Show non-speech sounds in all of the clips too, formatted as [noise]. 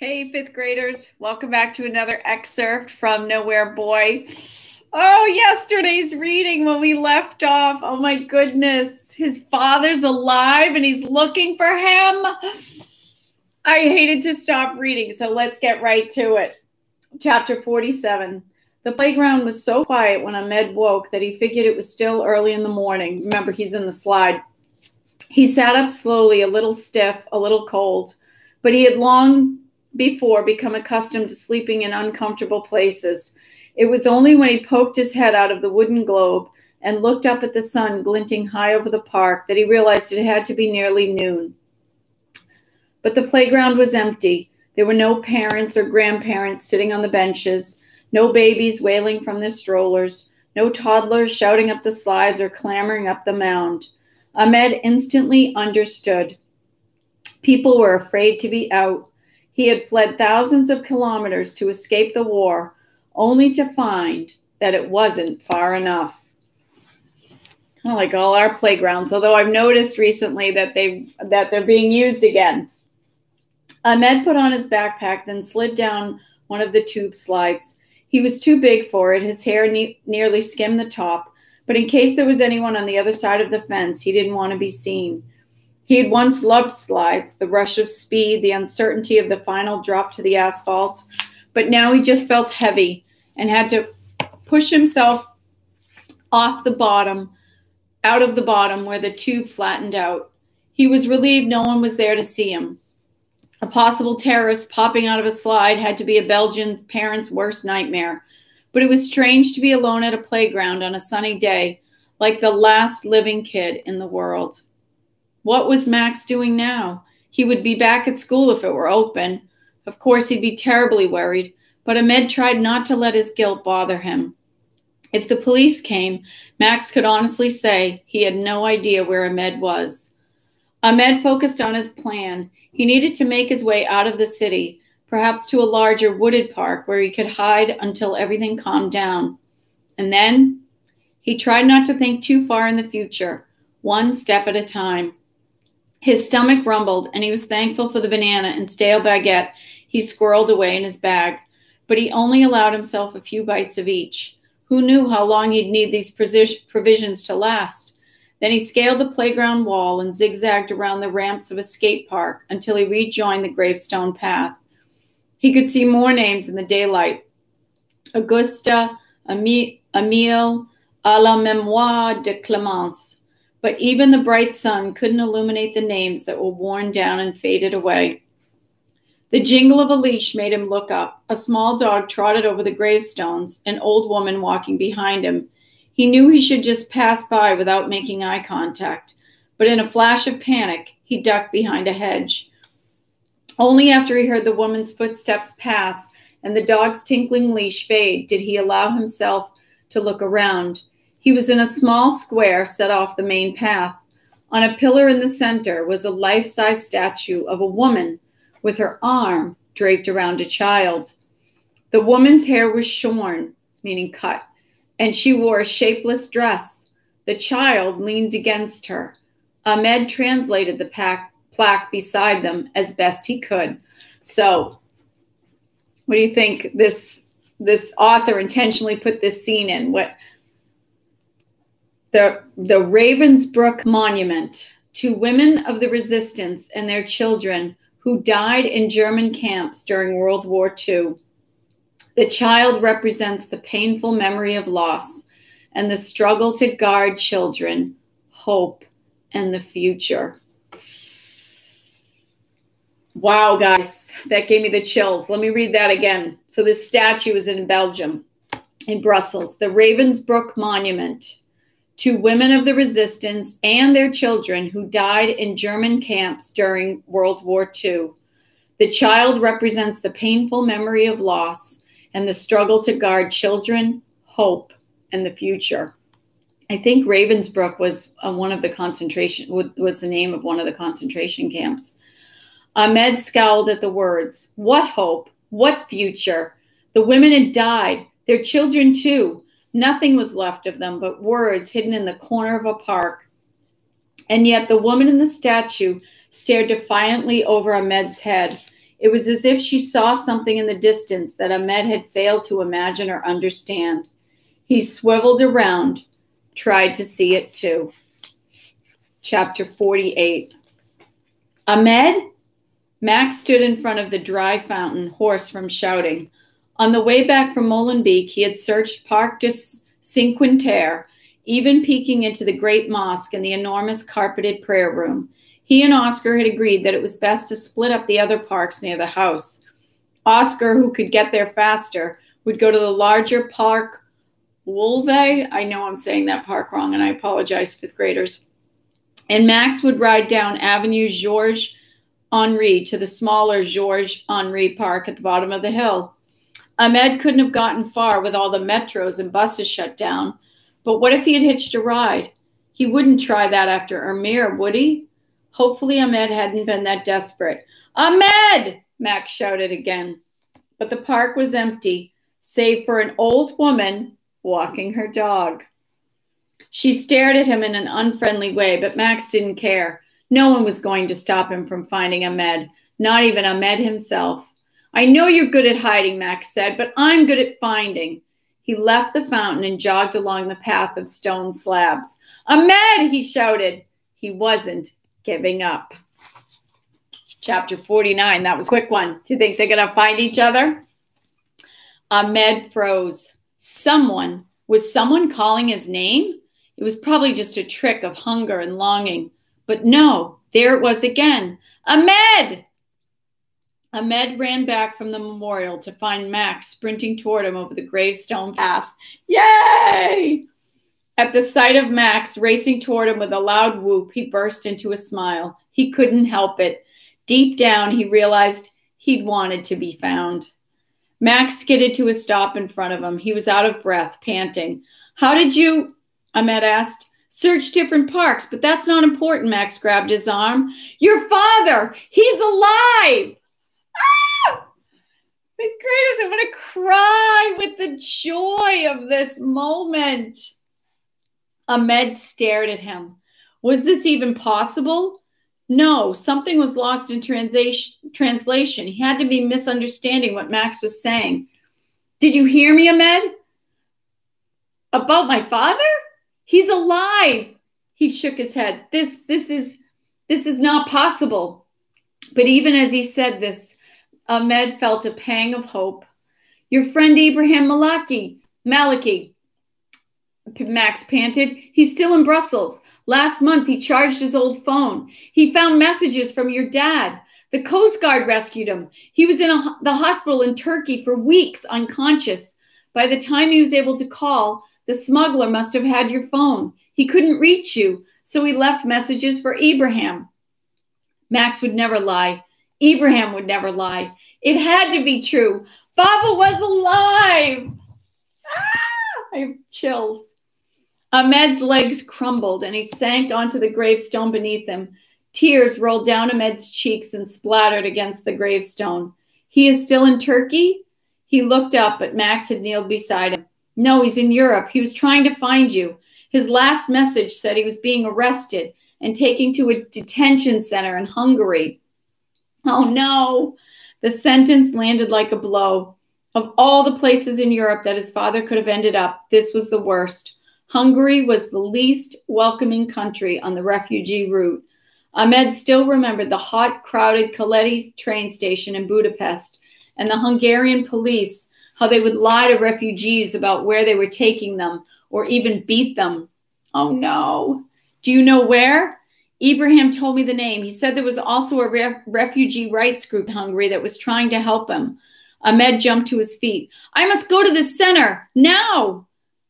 Hey, fifth graders, welcome back to another excerpt from Nowhere Boy. Oh, yesterday's reading when we left off. Oh my goodness, his father's alive and he's looking for him. I hated to stop reading, so let's get right to it. Chapter 47. The playground was so quiet when Ahmed woke that he figured it was still early in the morning. Remember, he's in the slide. He sat up slowly, a little stiff, a little cold, but he had long before become accustomed to sleeping in uncomfortable places. It was only when he poked his head out of the wooden globe and looked up at the sun glinting high over the park that he realized it had to be nearly noon. But the playground was empty. There were no parents or grandparents sitting on the benches, no babies wailing from their strollers, no toddlers shouting up the slides or clamoring up the mound. Ahmed instantly understood. People were afraid to be out. He had fled thousands of kilometers to escape the war, only to find that it wasn't far enough. Kind of like all our playgrounds, although I've noticed recently that they that they're being used again. Ahmed put on his backpack, then slid down one of the tube slides. He was too big for it. His hair ne nearly skimmed the top, but in case there was anyone on the other side of the fence, he didn't want to be seen. He had once loved slides, the rush of speed, the uncertainty of the final drop to the asphalt, but now he just felt heavy and had to push himself off the bottom, out of the bottom where the tube flattened out. He was relieved no one was there to see him. A possible terrorist popping out of a slide had to be a Belgian parent's worst nightmare. But it was strange to be alone at a playground on a sunny day, like the last living kid in the world. What was Max doing now? He would be back at school if it were open. Of course, he'd be terribly worried, but Ahmed tried not to let his guilt bother him. If the police came, Max could honestly say he had no idea where Ahmed was. Ahmed focused on his plan. He needed to make his way out of the city, perhaps to a larger wooded park where he could hide until everything calmed down. And then he tried not to think too far in the future, one step at a time. His stomach rumbled, and he was thankful for the banana and stale baguette he squirreled away in his bag, but he only allowed himself a few bites of each. Who knew how long he'd need these provisions to last? Then he scaled the playground wall and zigzagged around the ramps of a skate park until he rejoined the gravestone path. He could see more names in the daylight Augusta, Emile, à la mémoire de Clemence, but even the bright sun couldn't illuminate the names that were worn down and faded away. The jingle of a leash made him look up. A small dog trotted over the gravestones, an old woman walking behind him. He knew he should just pass by without making eye contact, but in a flash of panic, he ducked behind a hedge. Only after he heard the woman's footsteps pass and the dog's tinkling leash fade did he allow himself to look around. He was in a small square set off the main path. On a pillar in the center was a life size statue of a woman with her arm draped around a child. The woman's hair was shorn, meaning cut, and she wore a shapeless dress. The child leaned against her. Ahmed translated the pack, plaque beside them as best he could. So, what do you think this this author intentionally put this scene in? What the, the Ravensbrück Monument to women of the resistance and their children who died in German camps during World War II. The child represents the painful memory of loss and the struggle to guard children, hope, and the future. Wow, guys, that gave me the chills. Let me read that again. So, this statue is in Belgium, in Brussels, the Ravensbrück Monument to women of the resistance and their children who died in German camps during World War II. The child represents the painful memory of loss and the struggle to guard children, hope, and the future. I think Ravensbrück was uh, one of the concentration was the name of one of the concentration camps. Ahmed scowled at the words. What hope? What future? The women had died, their children too. Nothing was left of them but words hidden in the corner of a park. And yet the woman in the statue stared defiantly over Ahmed's head. It was as if she saw something in the distance that Ahmed had failed to imagine or understand. He swiveled around, tried to see it too. Chapter 48 Ahmed? Max stood in front of the dry fountain, hoarse from shouting. On the way back from Molenbeek, he had searched Parc de Cinquantenaire, even peeking into the great mosque and the enormous carpeted prayer room. He and Oscar had agreed that it was best to split up the other parks near the house. Oscar, who could get there faster, would go to the larger park Wolvay. I know I'm saying that park wrong, and I apologize, fifth graders. And Max would ride down Avenue Georges Henri to the smaller Georges Henri Park at the bottom of the hill. Ahmed couldn't have gotten far with all the metros and buses shut down. But what if he had hitched a ride? He wouldn't try that after Ermir, would he? Hopefully, Ahmed hadn't been that desperate. Ahmed! Max shouted again. But the park was empty, save for an old woman walking her dog. She stared at him in an unfriendly way, but Max didn't care. No one was going to stop him from finding Ahmed, not even Ahmed himself. I know you're good at hiding, Max said, but I'm good at finding. He left the fountain and jogged along the path of stone slabs. Ahmed, he shouted. He wasn't giving up. Chapter 49. That was a quick one. Do you think they're going to find each other? Ahmed froze. Someone, was someone calling his name? It was probably just a trick of hunger and longing. But no, there it was again. Ahmed! Ahmed ran back from the memorial to find Max sprinting toward him over the gravestone path. Yay! At the sight of Max racing toward him with a loud whoop, he burst into a smile. He couldn't help it. Deep down, he realized he'd wanted to be found. Max skidded to a stop in front of him. He was out of breath, panting. How did you? Ahmed asked. Search different parks, but that's not important. Max grabbed his arm. Your father, he's alive. Greatest, I'm going to cry with the joy of this moment. Ahmed stared at him. Was this even possible? No, something was lost in translation translation. He had to be misunderstanding what Max was saying. Did you hear me, Ahmed? About my father? He's alive. He shook his head. This this is this is not possible. But even as he said this, Ahmed felt a pang of hope. Your friend Ibrahim Malaki, Maliki, Max panted. He's still in Brussels. Last month, he charged his old phone. He found messages from your dad. The Coast Guard rescued him. He was in a, the hospital in Turkey for weeks, unconscious. By the time he was able to call, the smuggler must have had your phone. He couldn't reach you, so he left messages for Ibrahim. Max would never lie. Ibrahim would never lie. It had to be true. Baba was alive. Ah, I have chills. Ahmed's legs crumbled and he sank onto the gravestone beneath him. Tears rolled down Ahmed's cheeks and splattered against the gravestone. He is still in Turkey? He looked up, but Max had kneeled beside him. No, he's in Europe. He was trying to find you. His last message said he was being arrested and taken to a detention center in Hungary. [laughs] Oh no. The sentence landed like a blow. Of all the places in Europe that his father could have ended up, this was the worst. Hungary was the least welcoming country on the refugee route. Ahmed still remembered the hot, crowded Keleti train station in Budapest and the Hungarian police, how they would lie to refugees about where they were taking them or even beat them. Oh no. Do you know where? Ibrahim told me the name. He said there was also a re refugee rights group in Hungary that was trying to help him. Ahmed jumped to his feet. I must go to the center now.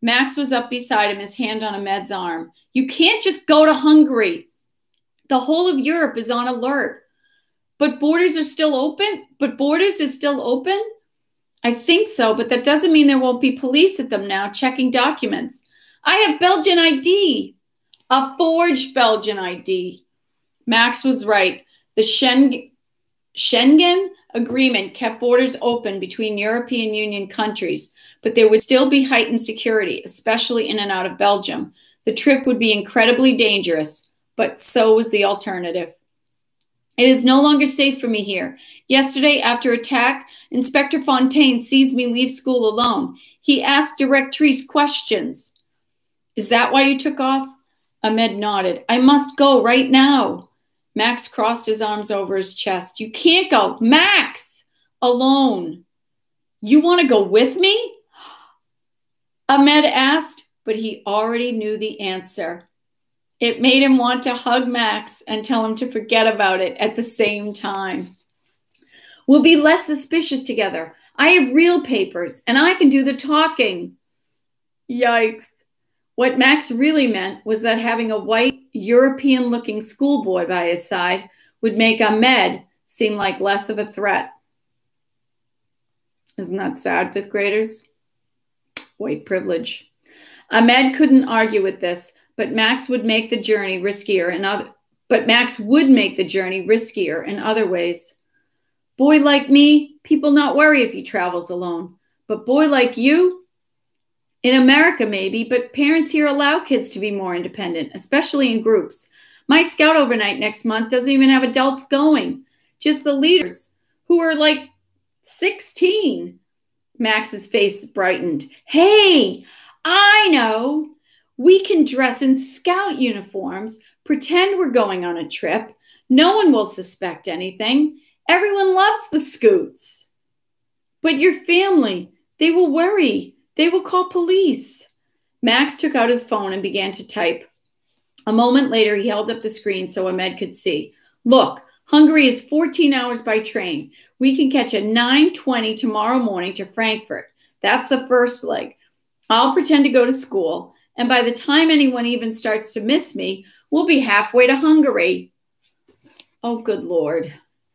Max was up beside him, his hand on Ahmed's arm. You can't just go to Hungary. The whole of Europe is on alert. But borders are still open? But borders is still open? I think so, but that doesn't mean there won't be police at them now checking documents. I have Belgian ID. A forged Belgian ID. Max was right. The Schengen, Schengen agreement kept borders open between European Union countries, but there would still be heightened security, especially in and out of Belgium. The trip would be incredibly dangerous, but so was the alternative. It is no longer safe for me here. Yesterday, after attack, Inspector Fontaine sees me leave school alone. He asked directrice questions. Is that why you took off? Ahmed nodded. I must go right now. Max crossed his arms over his chest. You can't go. Max! Alone. You want to go with me? Ahmed asked, but he already knew the answer. It made him want to hug Max and tell him to forget about it at the same time. We'll be less suspicious together. I have real papers and I can do the talking. Yikes. What Max really meant was that having a white, European looking schoolboy by his side would make Ahmed seem like less of a threat. Isn't that sad, fifth graders? White privilege. Ahmed couldn't argue with this, but Max would make the journey riskier in other but Max would make the journey riskier in other ways. Boy like me, people not worry if he travels alone. But boy like you, in America maybe, but parents here allow kids to be more independent, especially in groups. My scout overnight next month doesn't even have adults going, just the leaders who are like 16. Max's face brightened. Hey, I know. We can dress in scout uniforms, pretend we're going on a trip. No one will suspect anything. Everyone loves the scoots. But your family, they will worry. They will call police. Max took out his phone and began to type. A moment later, he held up the screen so Ahmed could see. Look, Hungary is 14 hours by train. We can catch a 9:20 tomorrow morning to Frankfurt. That's the first leg. I'll pretend to go to school, and by the time anyone even starts to miss me, we'll be halfway to Hungary. Oh, good Lord.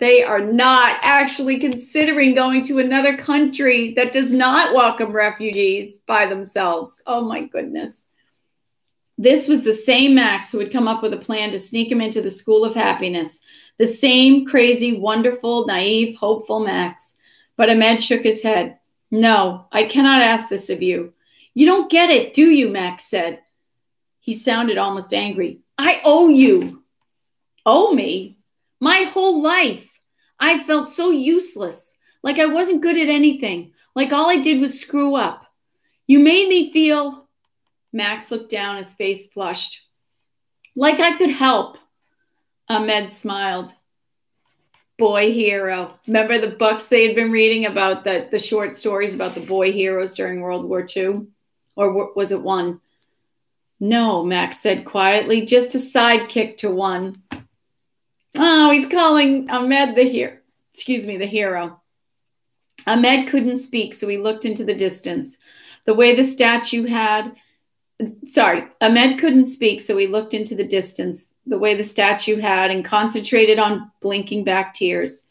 They are not actually considering going to another country that does not welcome refugees by themselves. Oh, my goodness. This was the same Max who had come up with a plan to sneak him into the school of happiness. The same crazy, wonderful, naive, hopeful Max. But Ahmed shook his head. No, I cannot ask this of you. You don't get it, do you? Max said. He sounded almost angry. I owe you. Owe me? My whole life. I felt so useless, like I wasn't good at anything, like all I did was screw up. You made me feel. Max looked down, his face flushed. Like I could help. Ahmed smiled. Boy hero. Remember the books they had been reading about the, the short stories about the boy heroes during World War II? Or was it one? No, Max said quietly, just a sidekick to one. Oh, he's calling Ahmed the hero. Excuse me, the hero. Ahmed couldn't speak, so he looked into the distance. The way the statue had, sorry, Ahmed couldn't speak, so he looked into the distance, the way the statue had, and concentrated on blinking back tears.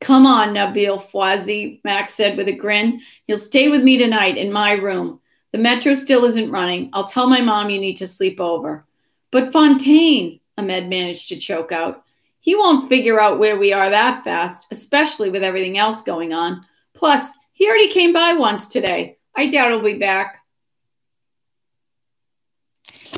Come on, Nabil Fouazi, Max said with a grin. You'll stay with me tonight in my room. The metro still isn't running. I'll tell my mom you need to sleep over. But Fontaine, Ahmed managed to choke out. He won't figure out where we are that fast, especially with everything else going on. Plus, he already came by once today. I doubt he'll be back.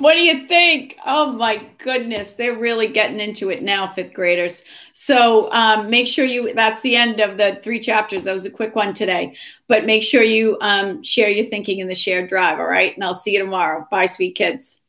What do you think? Oh my goodness, they're really getting into it now, fifth graders. So um, make sure you, that's the end of the three chapters. That was a quick one today. But make sure you um, share your thinking in the shared drive, all right? And I'll see you tomorrow. Bye, sweet kids.